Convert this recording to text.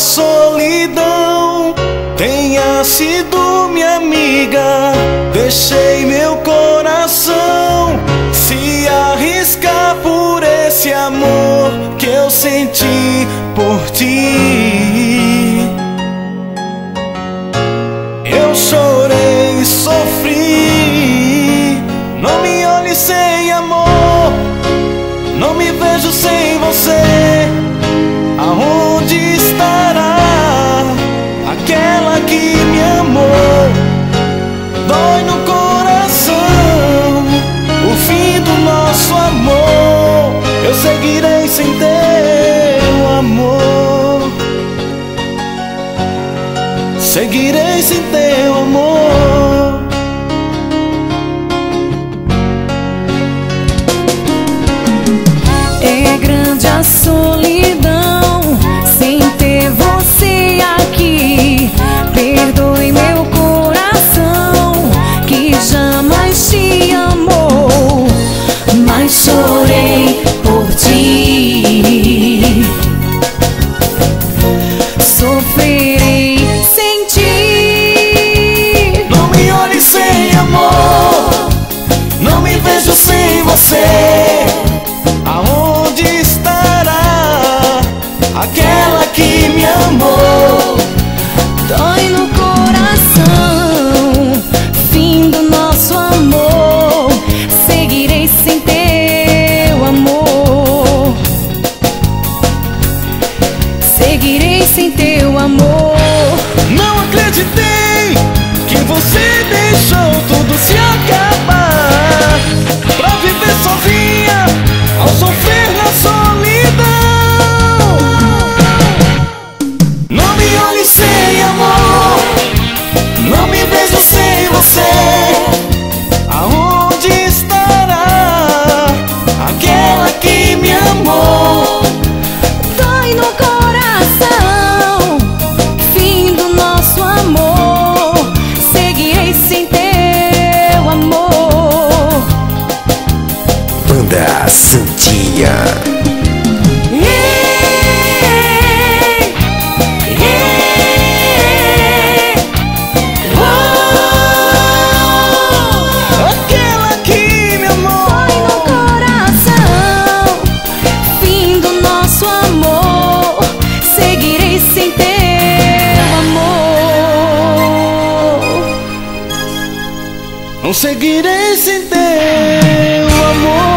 solidão tenha sido minha amiga. Deixei meu coração se arriscar por esse amor que eu senti por ti. Eu chorei, sofri. Não me olhe sem amor. Não me vejo sem você. Seguirei sem teu amor. Você. Aonde estará aquela que me amou? Dói no coração, fim do nosso amor. Seguirei sem teu amor. Seguirei sem teu amor. Não acreditei que você deixou tudo se do nosso amor. Seguirei sem teu amor.